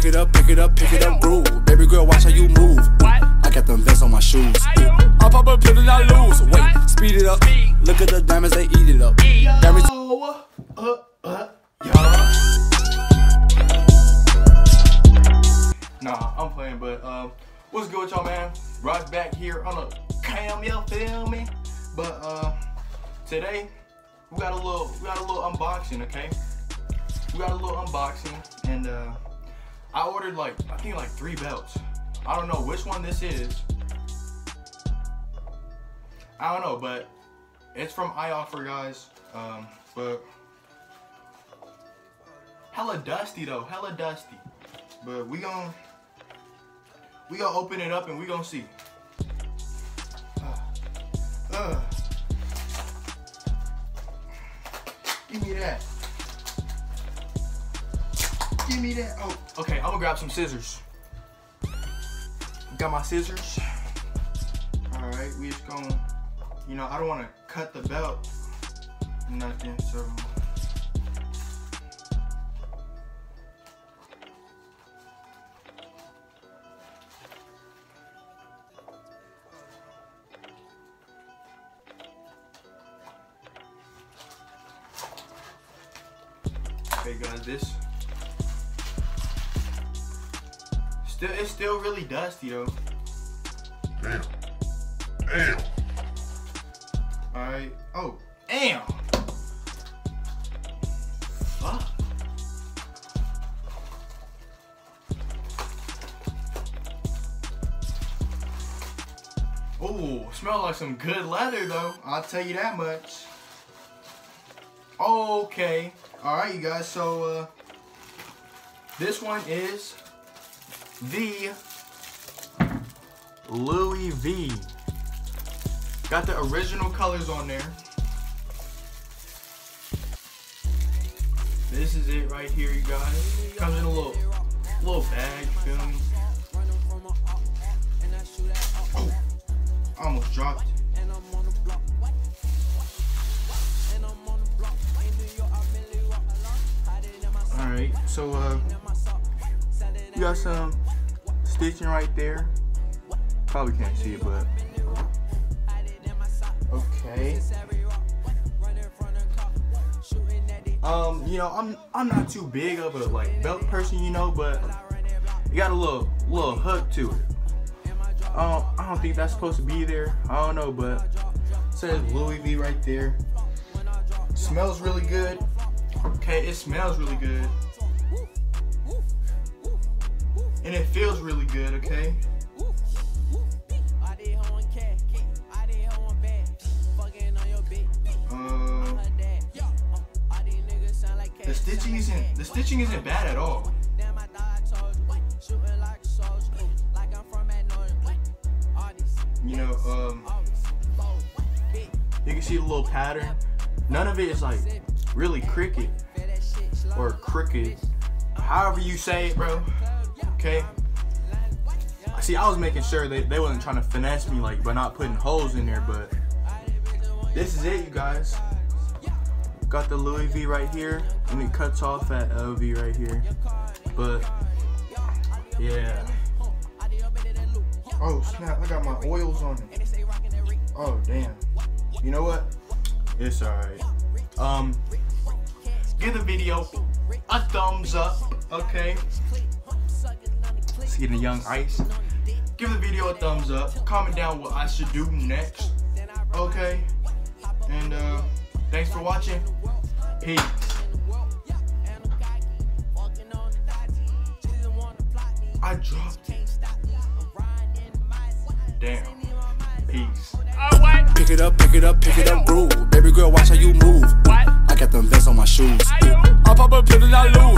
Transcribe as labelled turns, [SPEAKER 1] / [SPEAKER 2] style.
[SPEAKER 1] Pick it up, pick it up, pick it up, groove. Baby girl, watch how you move. I got them vests on my shoes. I pop a pill and I lose. Wait, speed it up. Look at the diamonds, they eat it up. Diamonds.
[SPEAKER 2] Oh, uh, uh, y'all. Nah, I'm playing, but um, what's good with y'all, man? Rock back here on a cam, you feel me? But uh, today we got a little, we got a little unboxing, okay? We got a little unboxing, and uh, I ordered like I think like three belts. I don't know which one this is. I don't know, but it's from iOffer, guys. Um, but hella dusty though, hella dusty. But we gon' we gonna open it up and we gonna see. Uh, uh. Give me that. Give me that. Oh, okay. I'm gonna grab some scissors. Got my scissors. All right, we just gonna, you know, I don't want to cut the belt, nothing. So. Okay, guys, this still it's still really dusty though.
[SPEAKER 3] Damn. Damn.
[SPEAKER 2] All right. Oh, damn. Fuck. Oh, smell like some good leather though. I'll tell you that much. Okay. All right, you guys. So uh, this one is the Louis V. Got the original colors on there. This is it right here, you guys. Comes in a little, little bag, feel me? Oh, I almost dropped it. Alright, so uh, you got some stitching right there. Probably can't see it, but okay. Um, you know, I'm I'm not too big of a like belt person, you know, but you got a little little hook to it. Um, I don't think that's supposed to be there. I don't know, but says Louis V right there. Smells really good. Okay, it smells really good. And it feels really good, okay? Uh, the stitching isn't the stitching isn't bad at all. You know, um, you can see the little pattern. None of it is like really cricket or crooked, however you say it, bro. Okay. See, I was making sure they, they wasn't trying to finesse me like by not putting holes in there, but this is it, you guys. Got the Louis V right here, and it cuts off at LV right here. But yeah. Oh snap! I got my oils on it. Oh damn. You know what? It's alright. Um, give the video a thumbs up, okay? Let's get a young ice. Give the video a thumbs up. Comment down what I should do next, okay? And uh, thanks for watching. Peace. I dropped it. Damn. Peace.
[SPEAKER 1] Pick it up, pick it up, pick it up, groove. Baby girl, watch how you move. What? I got them vests on my shoes. I pop a pill and I lose.